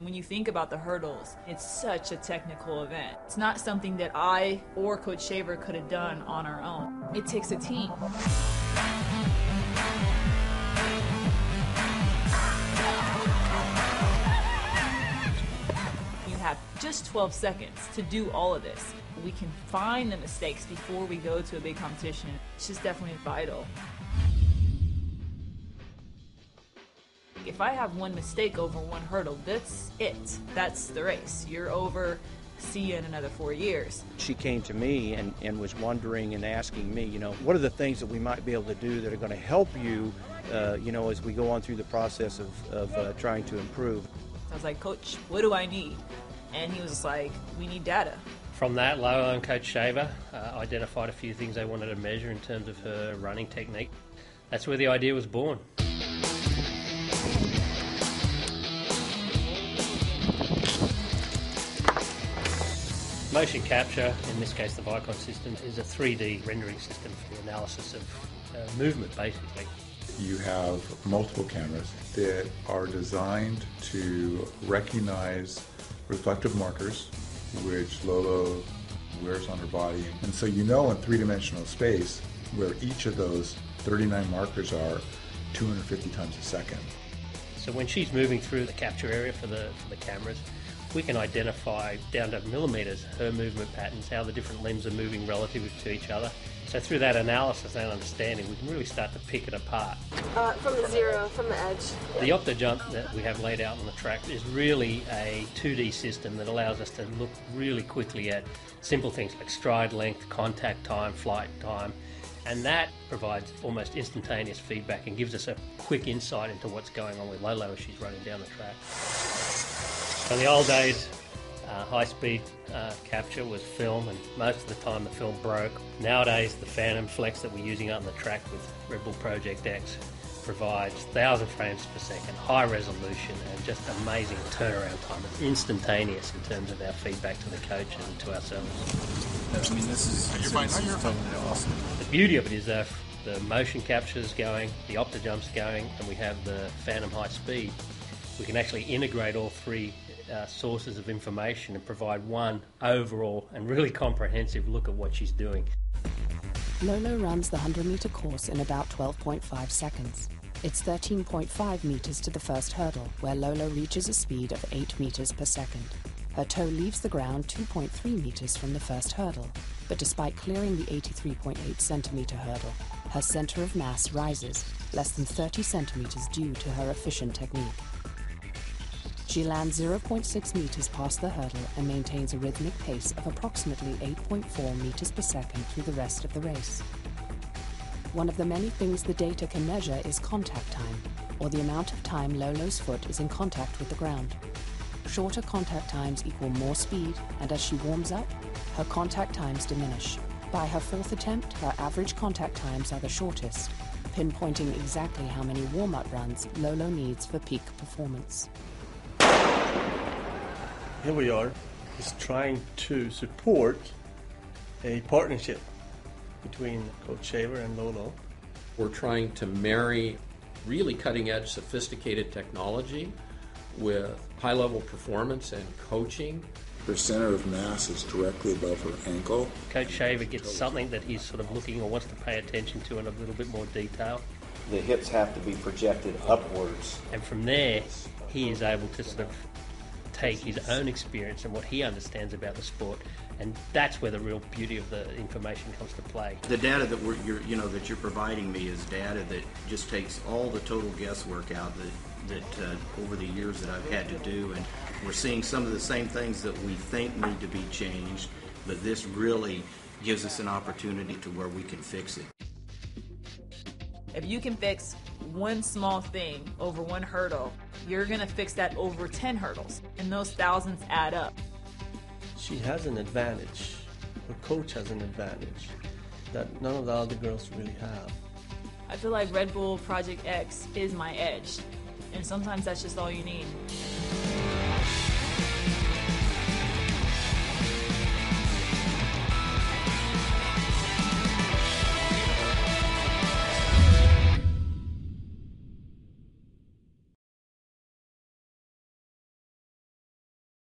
When you think about the hurdles, it's such a technical event. It's not something that I or Coach Shaver could have done on our own. It takes a team. You have just 12 seconds to do all of this. We can find the mistakes before we go to a big competition. It's just definitely vital. If I have one mistake over one hurdle, that's it. That's the race. You're over. See you in another four years. She came to me and, and was wondering and asking me, you know, what are the things that we might be able to do that are going to help you, uh, you know, as we go on through the process of, of uh, trying to improve. I was like, Coach, what do I need? And he was like, we need data. From that, Lolo and Coach Shaver uh, identified a few things they wanted to measure in terms of her running technique. That's where the idea was born. Motion capture, in this case the Vicon system, is a 3D rendering system for the analysis of uh, movement basically. You have multiple cameras that are designed to recognize reflective markers, which Lolo wears on her body. And so you know in three dimensional space where each of those 39 markers are 250 times a second. So when she's moving through the capture area for the, for the cameras, we can identify down to millimetres her movement patterns, how the different limbs are moving relative to each other. So through that analysis and understanding, we can really start to pick it apart. Uh, from the zero, from the edge. The OptoJump that we have laid out on the track is really a 2D system that allows us to look really quickly at simple things like stride length, contact time, flight time, and that provides almost instantaneous feedback and gives us a quick insight into what's going on with Lolo as she's running down the track. In the old days, uh, high speed uh, capture was film, and most of the time the film broke. Nowadays, the Phantom Flex that we're using out on the track with Red Bull Project X provides 1,000 frames per second, high resolution, and just amazing turnaround time. It's instantaneous in terms of our feedback to the coach and to ourselves. I mean, this is, this is totally awesome. The beauty of it is that the motion capture is going, the OptoJump's going, and we have the Phantom High Speed. We can actually integrate all three uh, sources of information and provide one overall and really comprehensive look at what she's doing. Lolo runs the 100 metre course in about 12.5 seconds. It's 13.5 metres to the first hurdle, where Lolo reaches a speed of 8 metres per second. Her toe leaves the ground 2.3 metres from the first hurdle, but despite clearing the 83.8 centimetre hurdle, her centre of mass rises, less than 30 centimetres due to her efficient technique. She lands 0.6 meters past the hurdle and maintains a rhythmic pace of approximately 8.4 meters per second through the rest of the race. One of the many things the data can measure is contact time, or the amount of time Lolo's foot is in contact with the ground. Shorter contact times equal more speed, and as she warms up, her contact times diminish. By her fourth attempt, her average contact times are the shortest, pinpointing exactly how many warm-up runs Lolo needs for peak performance here we are, is trying to support a partnership between Coach Shaver and Lolo. We're trying to marry really cutting edge, sophisticated technology with high level performance and coaching. Her center of mass is directly above her ankle. Coach Shaver gets something that he's sort of looking or wants to pay attention to in a little bit more detail. The hips have to be projected upwards. And from there, he is able to sort of take his own experience and what he understands about the sport, and that's where the real beauty of the information comes to play. The data that we're, you're, you know, that you're providing me is data that just takes all the total guesswork out that that uh, over the years that I've had to do, and we're seeing some of the same things that we think need to be changed, but this really gives us an opportunity to where we can fix it. If you can fix one small thing over one hurdle, you're gonna fix that over 10 hurdles, and those thousands add up. She has an advantage. Her coach has an advantage that none of the other girls really have. I feel like Red Bull Project X is my edge, and sometimes that's just all you need.